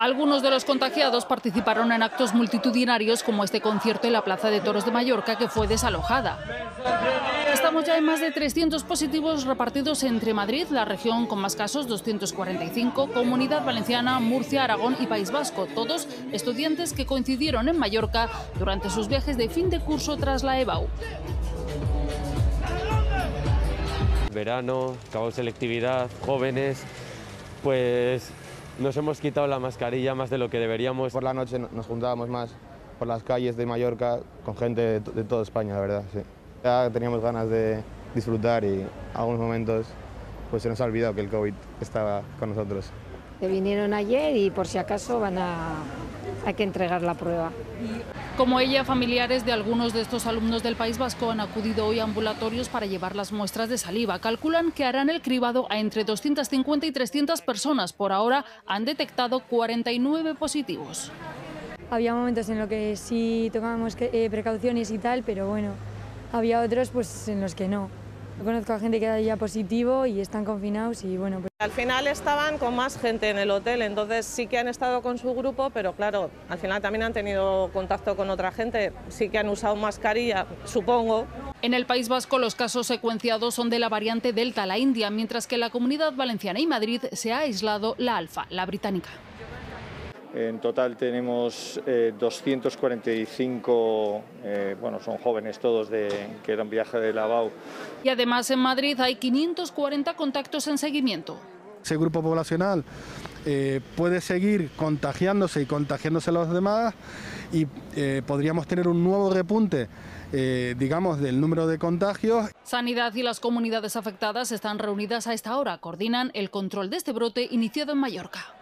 Algunos de los contagiados participaron en actos multitudinarios como este concierto en la Plaza de Toros de Mallorca que fue desalojada. Estamos ya en más de 300 positivos repartidos entre Madrid, la región con más casos, 245, Comunidad Valenciana, Murcia, Aragón y País Vasco, todos estudiantes que coincidieron en Mallorca durante sus viajes de fin de curso tras la EBAU. Verano, cabo selectividad, jóvenes, pues nos hemos quitado la mascarilla más de lo que deberíamos. Por la noche nos juntábamos más por las calles de Mallorca con gente de, de toda España, la verdad, sí. Ya teníamos ganas de disfrutar y algunos momentos pues se nos ha olvidado que el COVID estaba con nosotros. Que vinieron ayer y por si acaso van a, hay que entregar la prueba. Como ella, familiares de algunos de estos alumnos del País Vasco han acudido hoy a ambulatorios para llevar las muestras de saliva. Calculan que harán el cribado a entre 250 y 300 personas. Por ahora han detectado 49 positivos. Había momentos en los que sí tomábamos eh, precauciones y tal, pero bueno, había otros pues en los que no. Yo conozco a gente que da ya positivo y están confinados y bueno. Pues... Al final estaban con más gente en el hotel, entonces sí que han estado con su grupo, pero claro, al final también han tenido contacto con otra gente, sí que han usado mascarilla, supongo. En el País Vasco los casos secuenciados son de la variante Delta, la India, mientras que en la Comunidad Valenciana y Madrid se ha aislado la Alfa, la británica. En total tenemos eh, 245, eh, bueno, son jóvenes todos de, que eran viaje de Lavao. Y además en Madrid hay 540 contactos en seguimiento. Ese grupo poblacional eh, puede seguir contagiándose y contagiándose a los demás y eh, podríamos tener un nuevo repunte eh, digamos, del número de contagios. Sanidad y las comunidades afectadas están reunidas a esta hora. Coordinan el control de este brote iniciado en Mallorca.